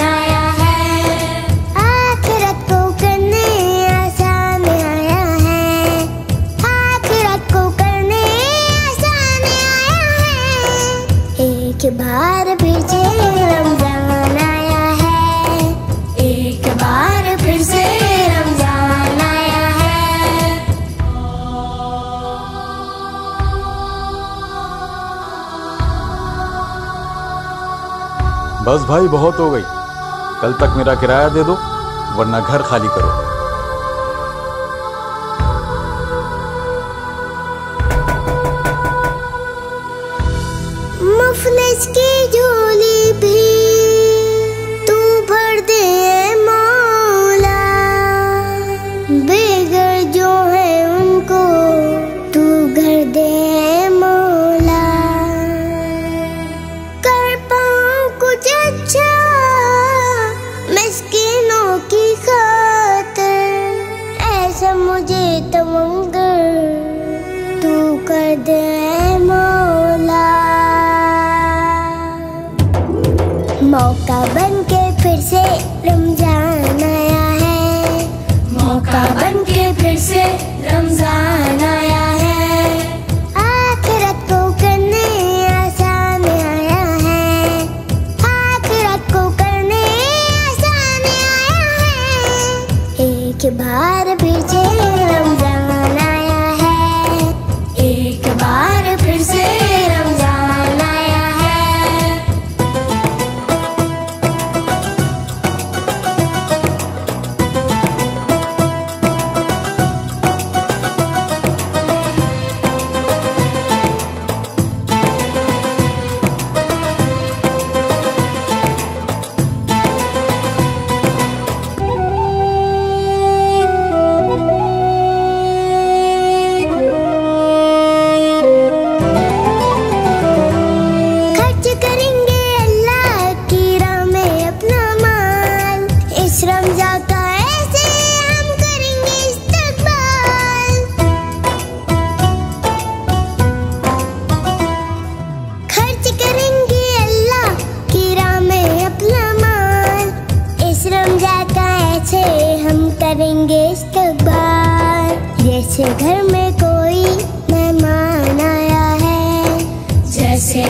आया है। आखिरत को करने आसान आया है। करने आसान आया है। एक बार फिर बस भाई, बहुत हो गई। कल तक मेरा किराया दे दो, वरना घर खाली करो। मुफलिस की मुझे तमंग तू कर दे मौला। मौका बन के फिर से रमज़ान आया है। मौका बन के फिर से रमज़ान आया है बाहर भेजे रमज़ान करेंगे इस्तकबाल जैसे घर में कोई मेहमान आया है जैसे